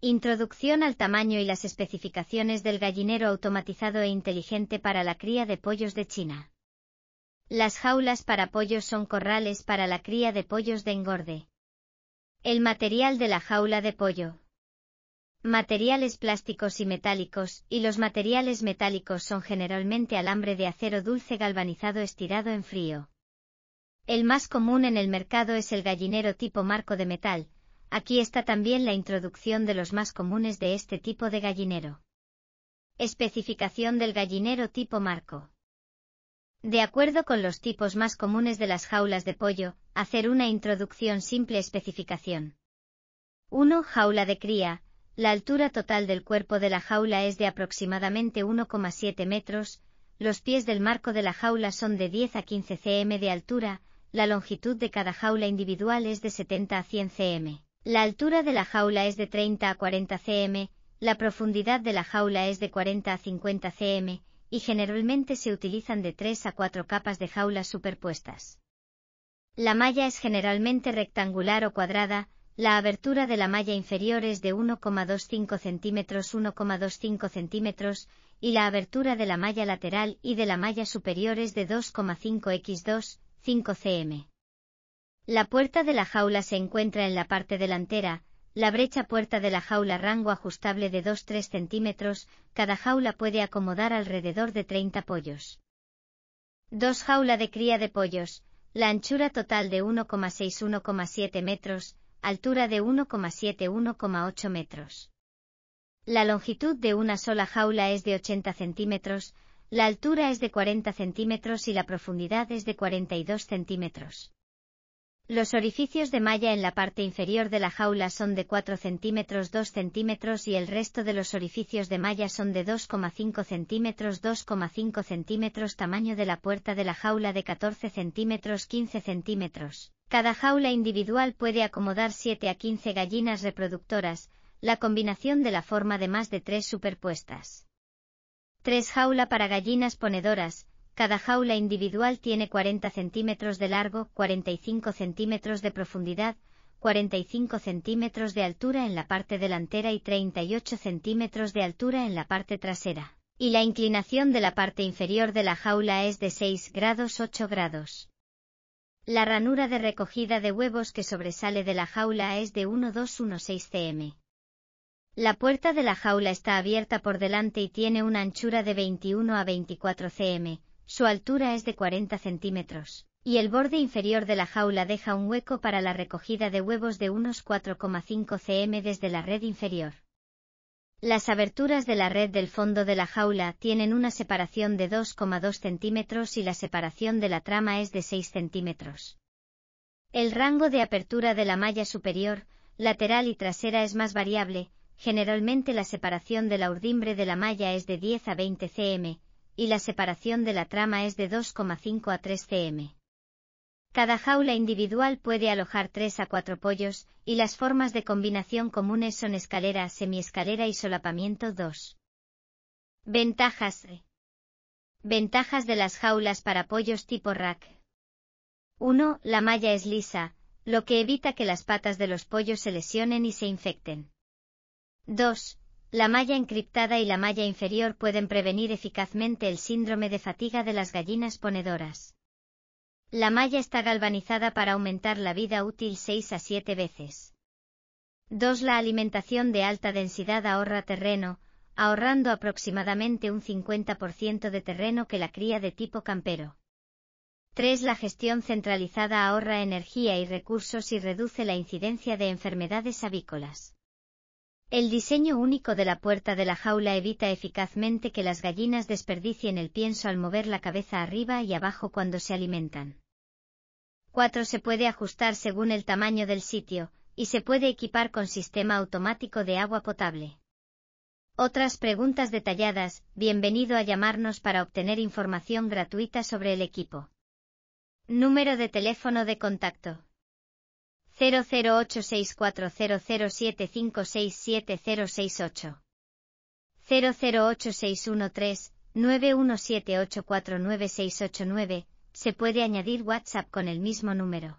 Introducción al tamaño y las especificaciones del gallinero automatizado e inteligente para la cría de pollos de China. Las jaulas para pollos son corrales para la cría de pollos de engorde. El material de la jaula de pollo. Materiales plásticos y metálicos, y los materiales metálicos son generalmente alambre de acero dulce galvanizado estirado en frío. El más común en el mercado es el gallinero tipo marco de metal, Aquí está también la introducción de los más comunes de este tipo de gallinero. Especificación del gallinero tipo marco. De acuerdo con los tipos más comunes de las jaulas de pollo, hacer una introducción simple especificación. 1. Jaula de cría. La altura total del cuerpo de la jaula es de aproximadamente 1,7 metros, los pies del marco de la jaula son de 10 a 15 cm de altura, la longitud de cada jaula individual es de 70 a 100 cm. La altura de la jaula es de 30 a 40 cm, la profundidad de la jaula es de 40 a 50 cm, y generalmente se utilizan de 3 a 4 capas de jaulas superpuestas. La malla es generalmente rectangular o cuadrada, la abertura de la malla inferior es de 1,25 cm 1,25 cm, y la abertura de la malla lateral y de la malla superior es de 2,5 x 2, 5 cm. La puerta de la jaula se encuentra en la parte delantera, la brecha puerta de la jaula rango ajustable de 2-3 centímetros, cada jaula puede acomodar alrededor de 30 pollos. 2 jaula de cría de pollos, la anchura total de 1,6-1,7 metros, altura de 1,7-1,8 metros. La longitud de una sola jaula es de 80 centímetros, la altura es de 40 centímetros y la profundidad es de 42 centímetros. Los orificios de malla en la parte inferior de la jaula son de 4 centímetros 2 centímetros y el resto de los orificios de malla son de 2,5 centímetros 2,5 centímetros tamaño de la puerta de la jaula de 14 centímetros 15 centímetros. Cada jaula individual puede acomodar 7 a 15 gallinas reproductoras, la combinación de la forma de más de 3 superpuestas. 3 jaula para gallinas ponedoras, cada jaula individual tiene 40 centímetros de largo, 45 centímetros de profundidad, 45 centímetros de altura en la parte delantera y 38 centímetros de altura en la parte trasera. Y la inclinación de la parte inferior de la jaula es de 6 grados 8 grados. La ranura de recogida de huevos que sobresale de la jaula es de 1216 cm. La puerta de la jaula está abierta por delante y tiene una anchura de 21 a 24 cm, su altura es de 40 centímetros, y el borde inferior de la jaula deja un hueco para la recogida de huevos de unos 4,5 cm desde la red inferior. Las aberturas de la red del fondo de la jaula tienen una separación de 2,2 centímetros y la separación de la trama es de 6 centímetros. El rango de apertura de la malla superior, lateral y trasera es más variable, generalmente la separación de la urdimbre de la malla es de 10 a 20 cm, y la separación de la trama es de 2,5 a 3 cm. Cada jaula individual puede alojar 3 a 4 pollos, y las formas de combinación comunes son escalera, semiescalera y solapamiento 2. Ventajas. Ventajas de las jaulas para pollos tipo rack. 1. La malla es lisa, lo que evita que las patas de los pollos se lesionen y se infecten. 2. La malla encriptada y la malla inferior pueden prevenir eficazmente el síndrome de fatiga de las gallinas ponedoras. La malla está galvanizada para aumentar la vida útil 6 a 7 veces. 2. La alimentación de alta densidad ahorra terreno, ahorrando aproximadamente un 50% de terreno que la cría de tipo campero. 3. La gestión centralizada ahorra energía y recursos y reduce la incidencia de enfermedades avícolas. El diseño único de la puerta de la jaula evita eficazmente que las gallinas desperdicien el pienso al mover la cabeza arriba y abajo cuando se alimentan. 4. Se puede ajustar según el tamaño del sitio, y se puede equipar con sistema automático de agua potable. Otras preguntas detalladas, bienvenido a llamarnos para obtener información gratuita sobre el equipo. Número de teléfono de contacto 008640075670068. 008613917849689, se puede añadir WhatsApp con el mismo número.